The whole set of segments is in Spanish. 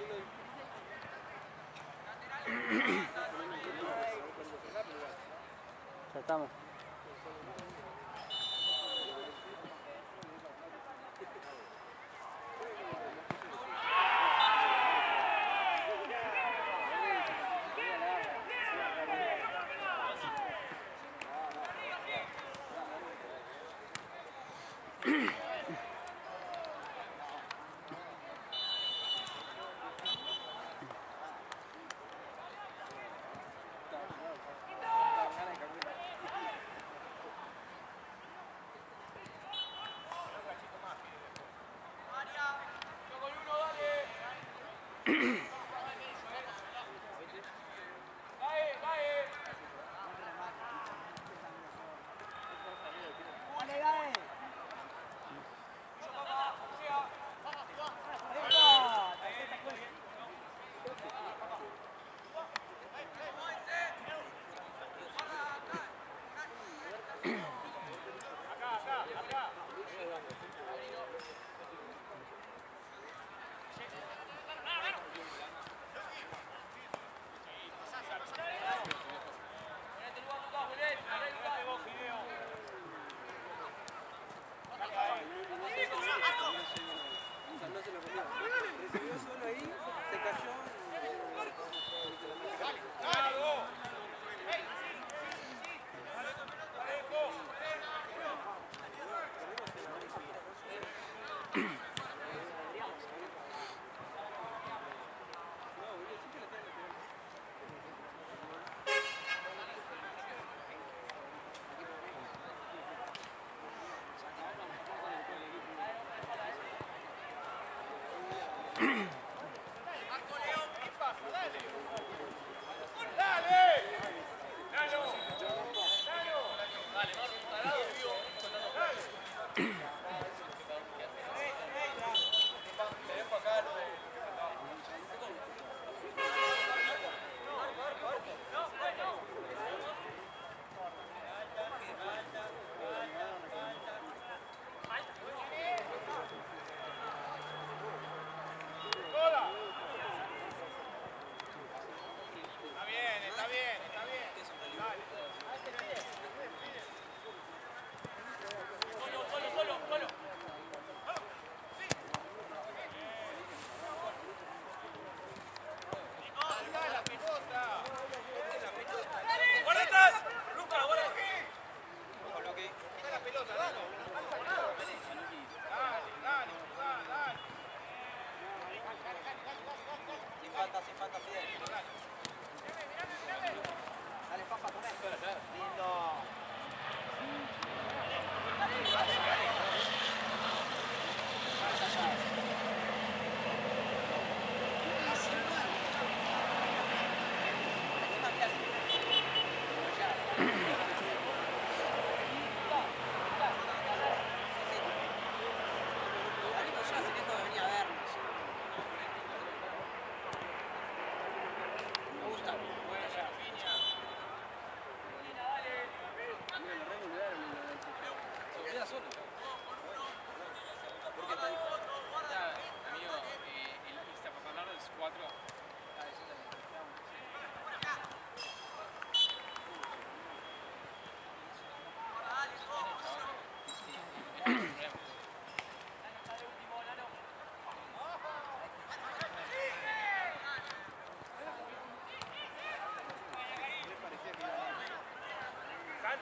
Ya estamos. Mm-hmm.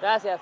Gracias.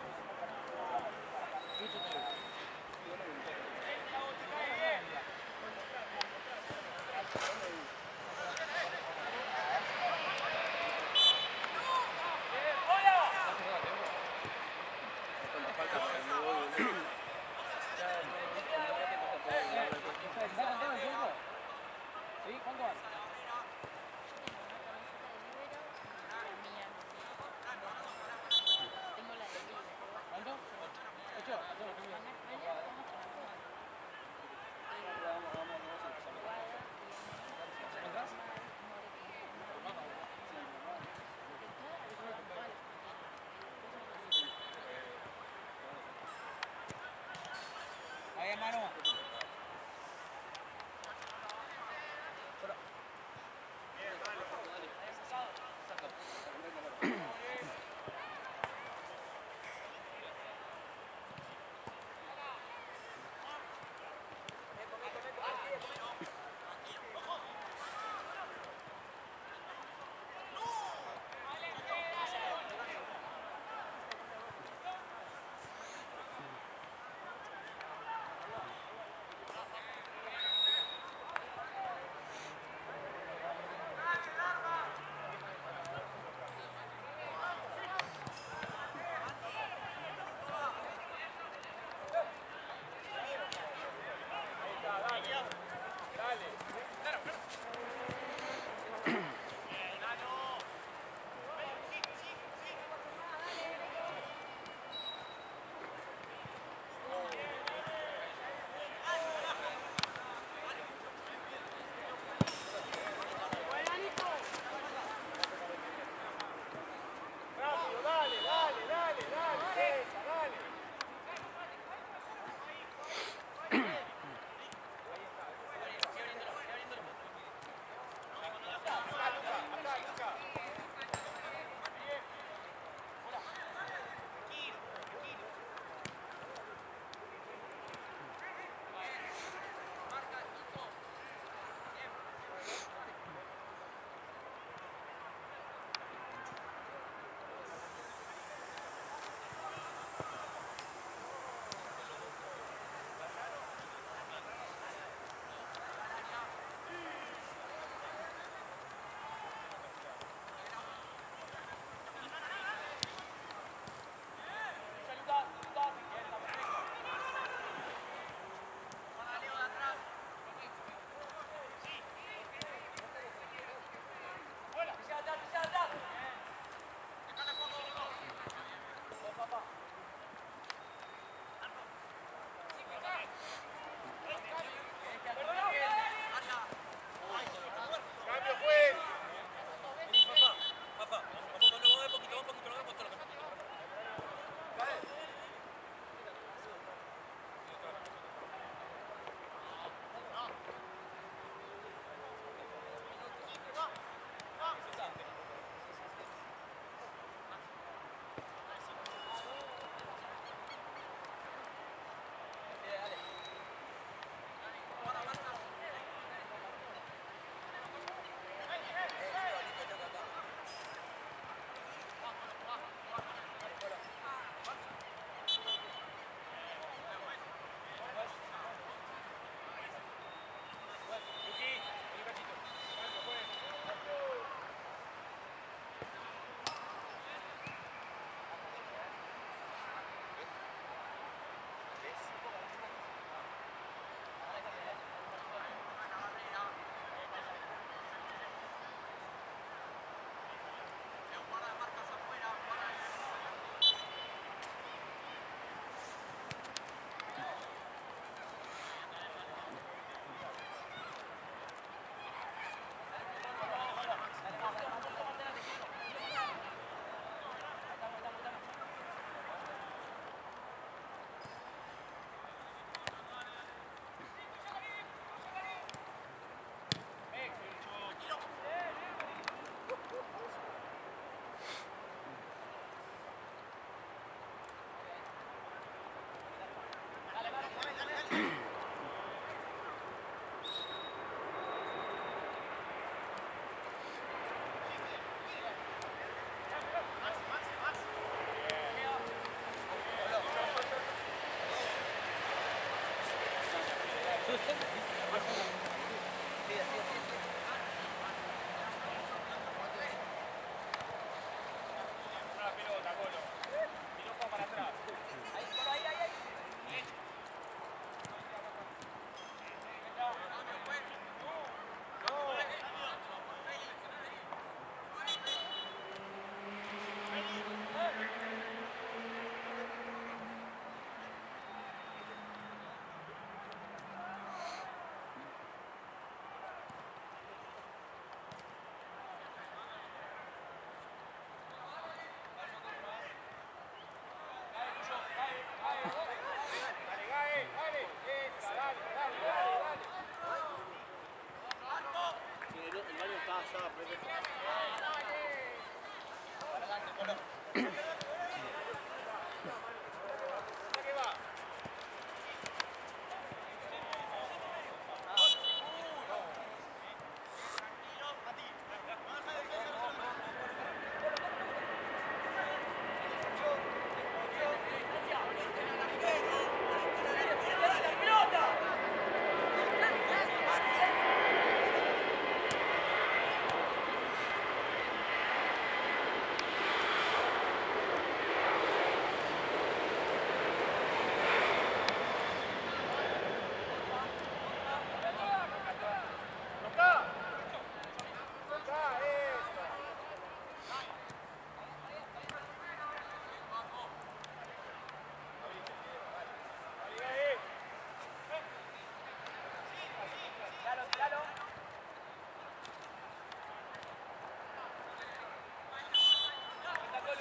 Ahí, Yeah.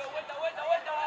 vuelta, vuelta, vuelta.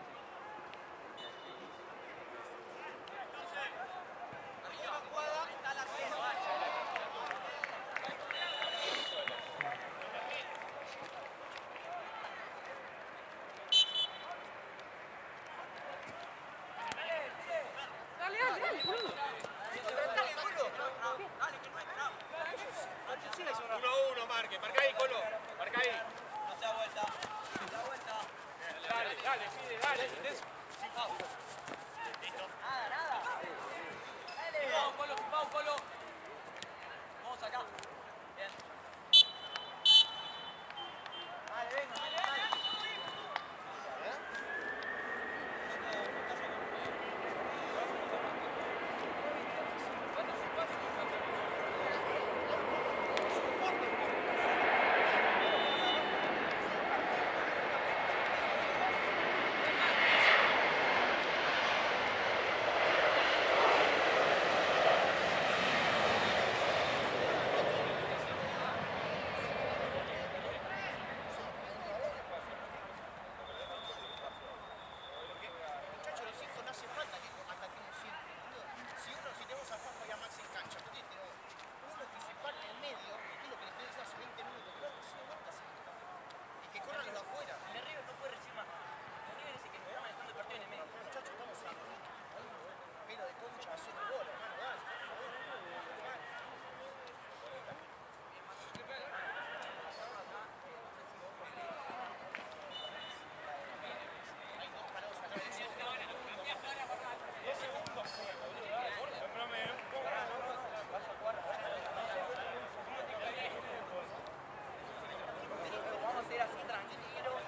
Vamos a ir así tranquilo.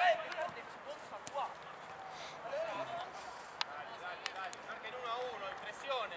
Dai, dai, dai, marca in 1 a 1, in pressione,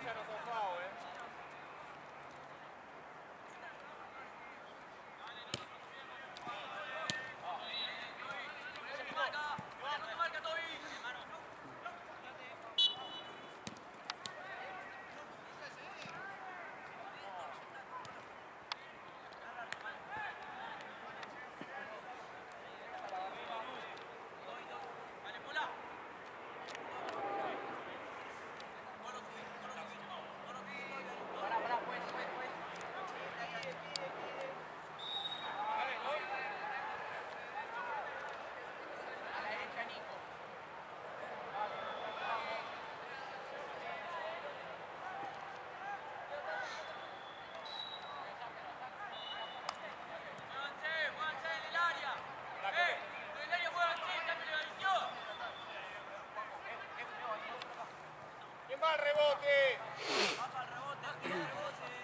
피자로서 más rebote. Más rebote, rebote.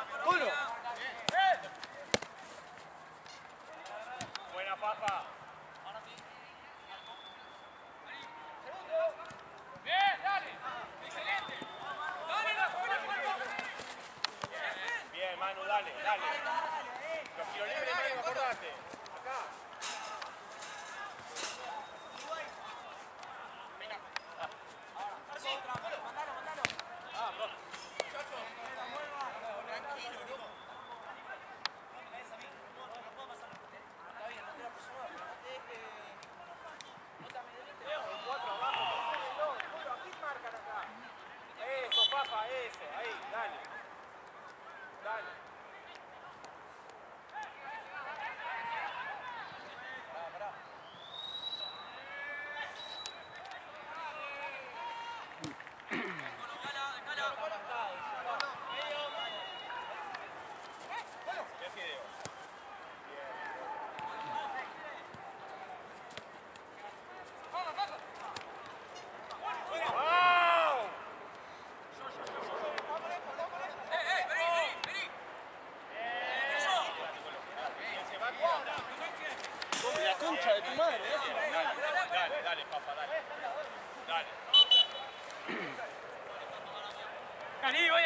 Allez,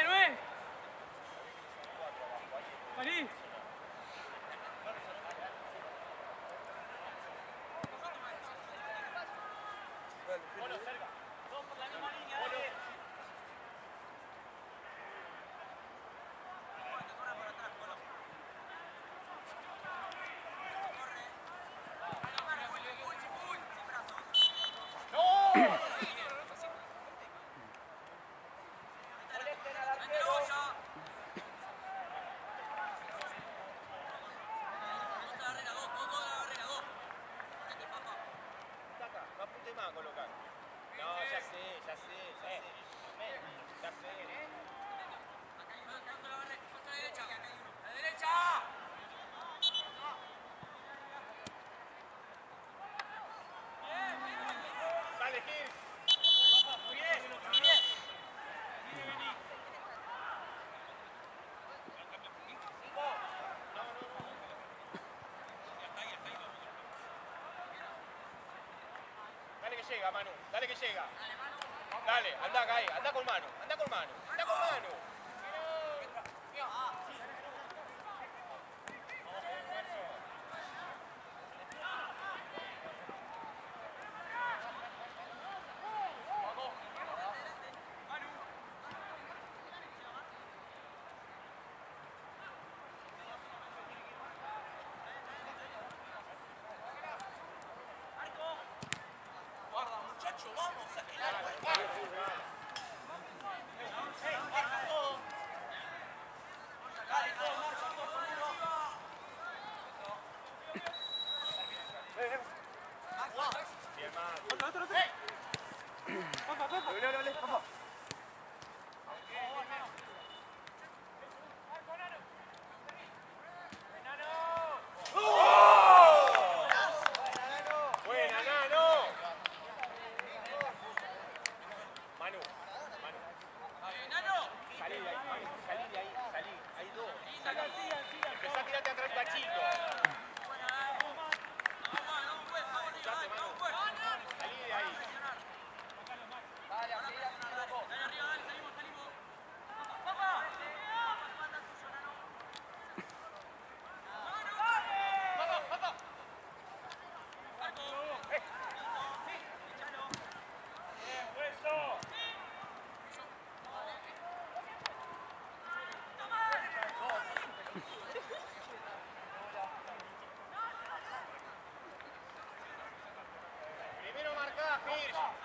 já sei, já sei, já sei. É. Tá já sei. dale que llega, Manu, dale que llega. Dale, anda, cae, anda con mano, anda con mano, anda con mano. Hey! Finish.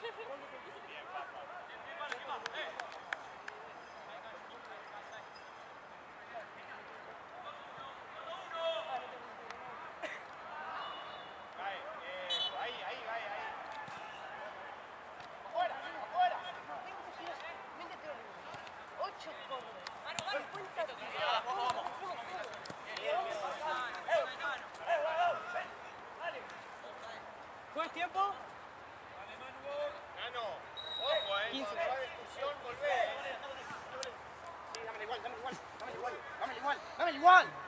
Gracias. ¿Fue tiempo? Igual, dámelo igual, dámelo igual, dámelo igual, igual.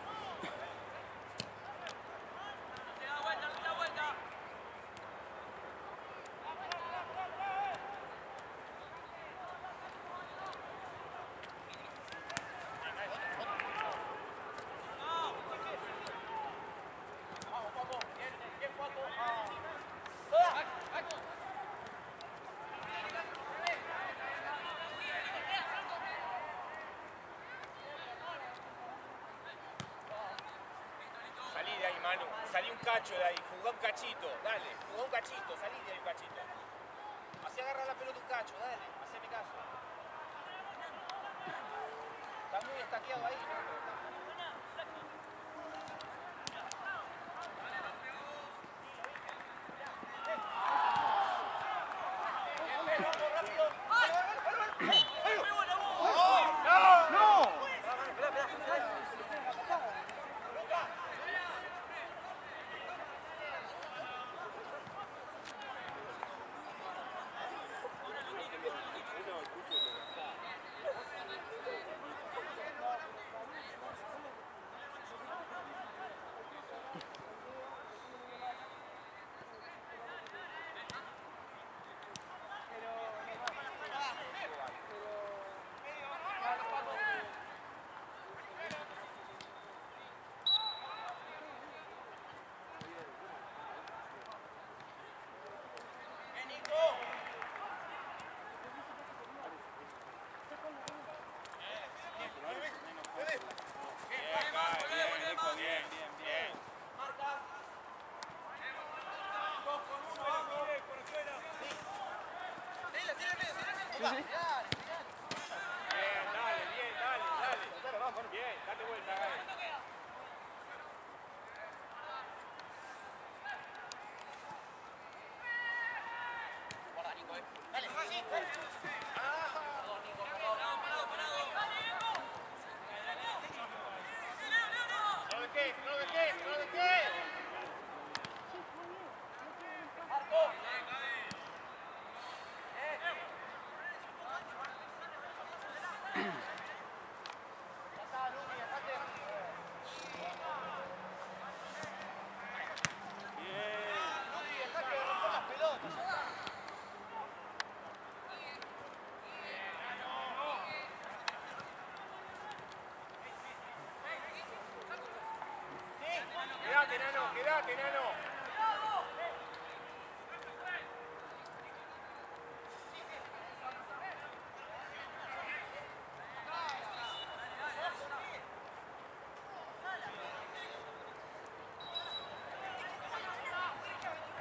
Salí un cacho de ahí, jugá un cachito, dale, jugá un cachito, salí de ahí un cachito. Así agarra la pelota un cacho, dale, haceme caso. Está muy estaqueado ahí. Sí, sí. Dale, sí, dale. Quédate, nano, quédate, nano.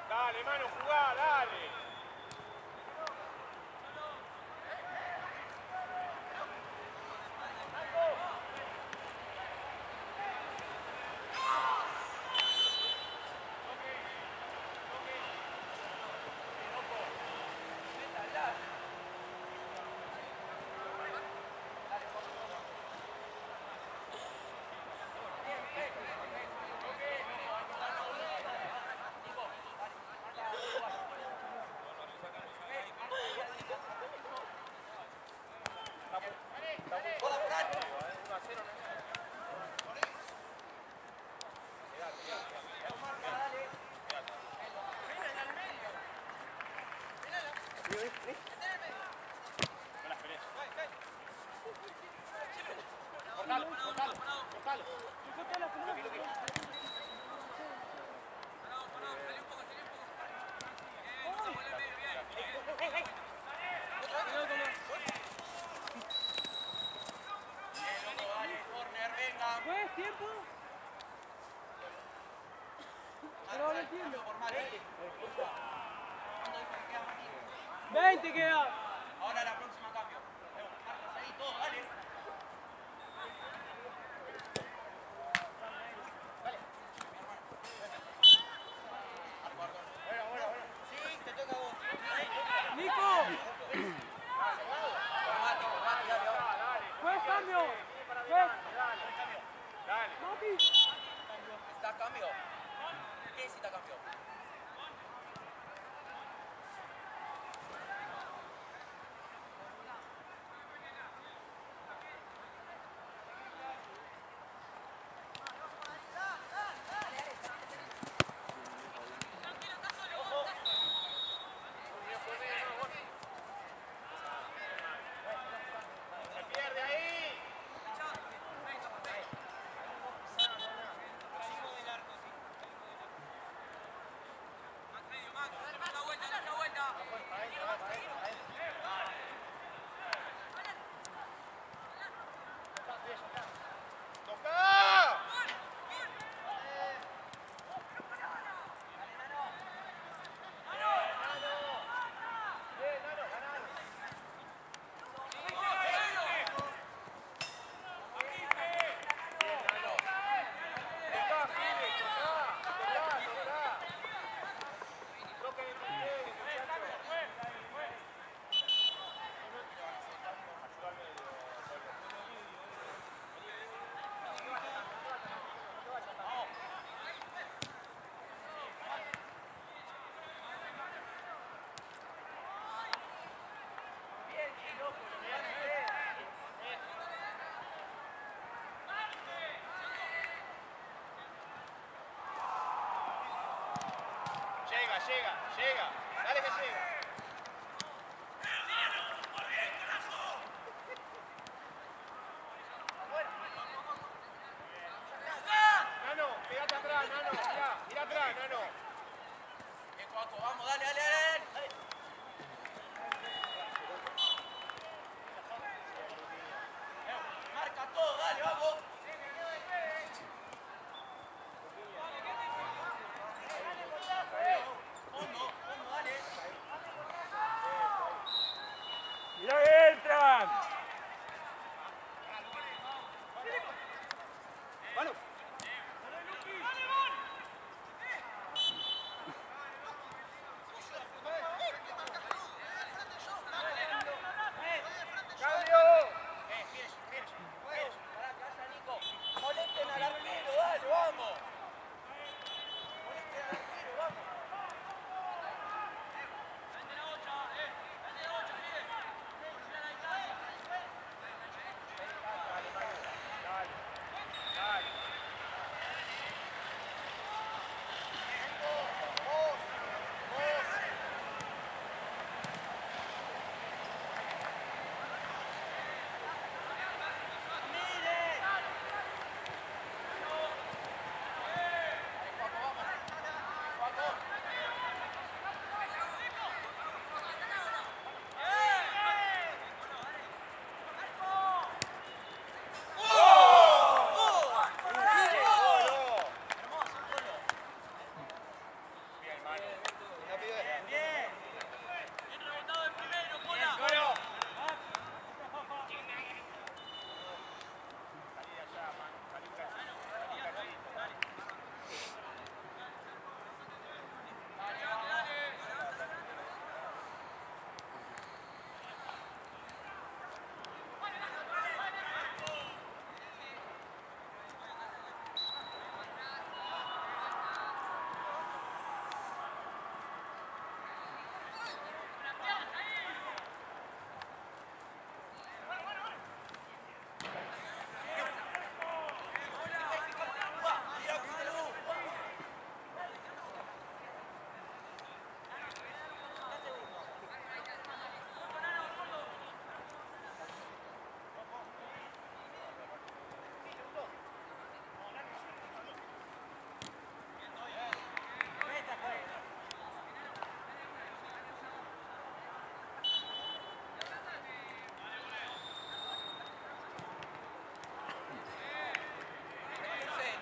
Dale, mano, jugá, dale. Tiempo? Pero no entiendo. 20 queda. Llega, llega, llega. Dale que llega. Nano, quédate atrás, Nano. Mirá, mirá atrás, Nano. Bien, Cuaco, vamos, dale. dale.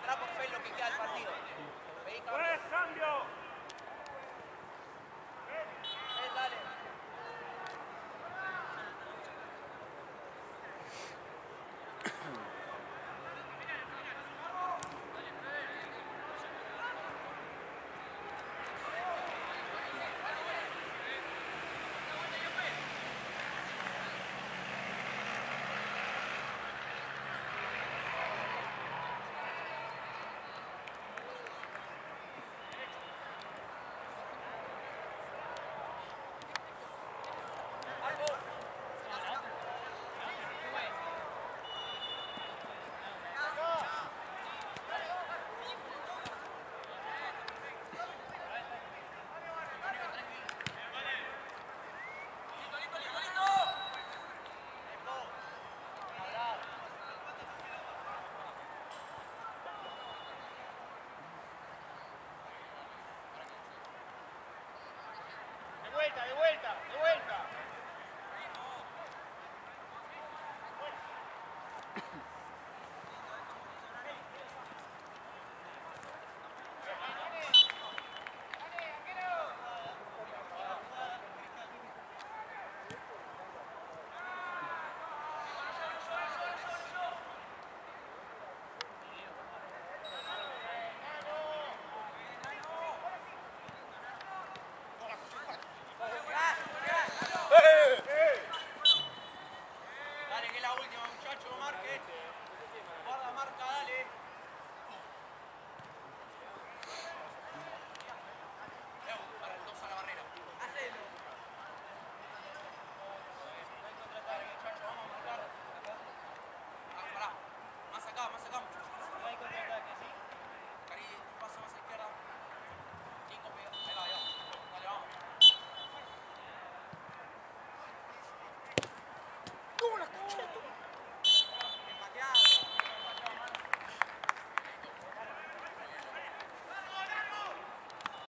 Ramos lo que queda partido. Cambio. Vuelta, de vuelta, de vuelta.